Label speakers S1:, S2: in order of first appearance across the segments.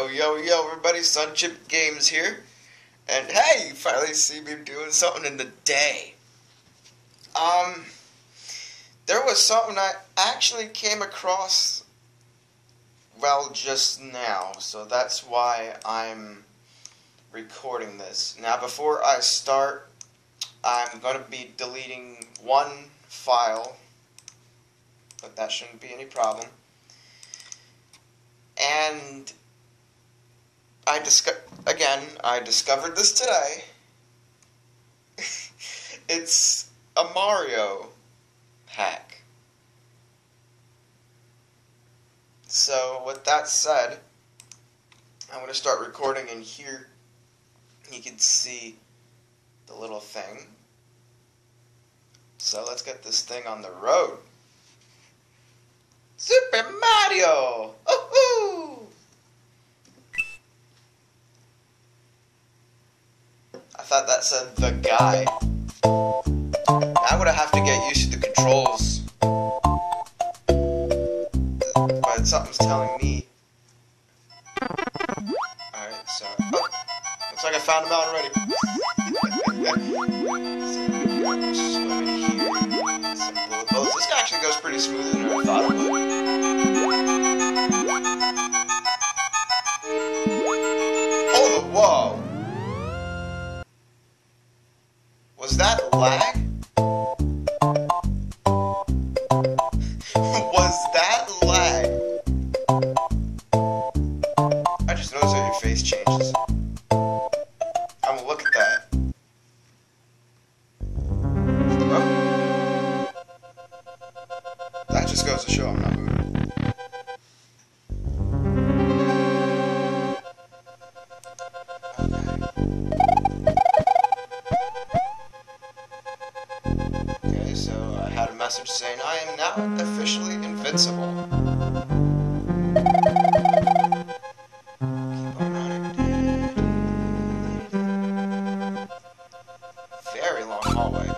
S1: Yo, yo, yo, everybody, Sunchipp Games here. And hey, you finally see me doing something in the day. Um, there was something I actually came across, well, just now. So that's why I'm recording this. Now, before I start, I'm going to be deleting one file, but that shouldn't be any problem. And I disco- again, I discovered this today. it's a Mario hack. So, with that said, I'm going to start recording in here. You can see the little thing. So, let's get this thing on the road. Super Mario! Woohoo! I thought that said the guy. I would have to get used to the controls. But something's telling me. Alright, so. Oh, looks like I found him out already. Boats. Oh, this actually goes pretty smoother than I thought it would. That lag? Was that lag? I just noticed that your face changes. Officially invincible. Very long hallway.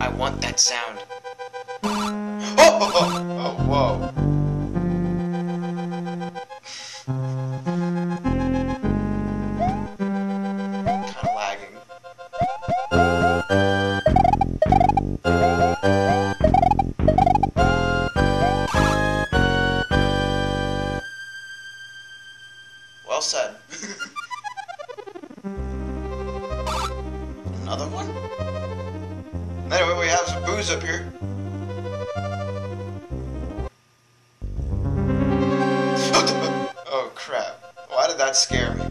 S1: I want that sound. Well said. Another one? Anyway, we have some Boos up here. oh crap. Why did that scare me?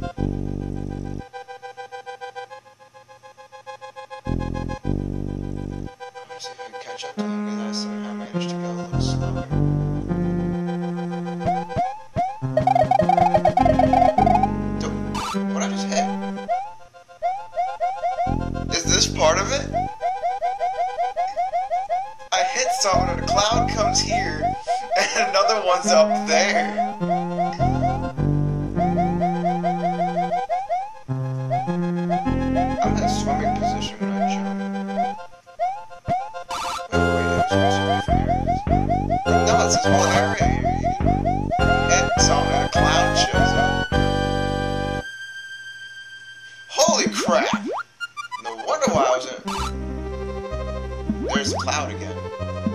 S1: Hit and a cloud comes here and another one's up there. I'm in a swimming position when I jump. Wait, wait, supposed be from here. No, it's this whole area here. You can hit someone and a cloud shows up. Holy crap! No wonder why I was in. There's a cloud again.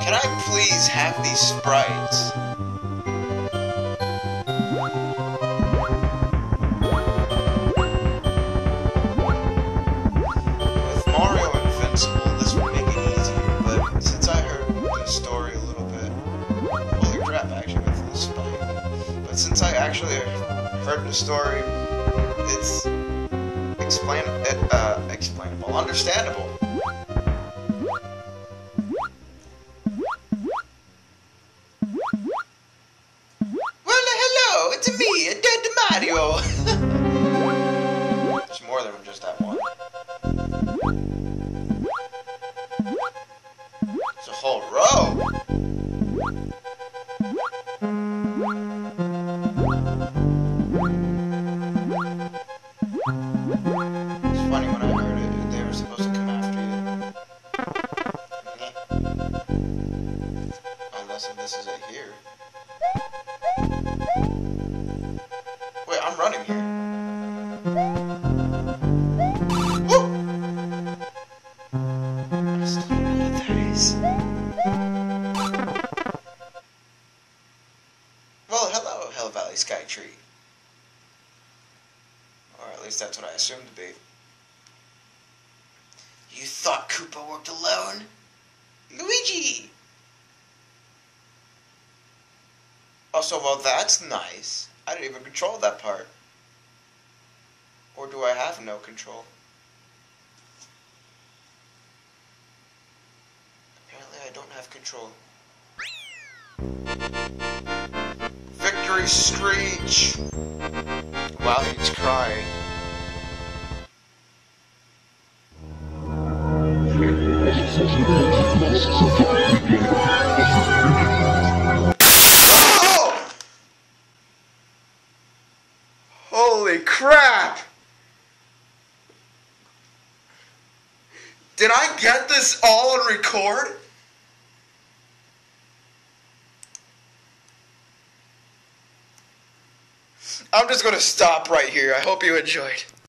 S1: Can I please have these sprites? With Mario Invincible, this would make it easier, but since I heard the story a little bit, holy crap, actually went the spike. But since I actually heard the story, it's explain, uh, explainable, understandable. Just that one. It's a whole row. Hello, Hell Valley Sky Tree. Or at least that's what I assumed to be. You thought Koopa worked alone? Luigi! Also, well, that's nice. I didn't even control that part. Or do I have no control? Apparently, I don't have control. Victory Screech! While he's crying. Oh! Holy crap! Did I get this all on record? I'm just going to stop right here. I hope you enjoyed.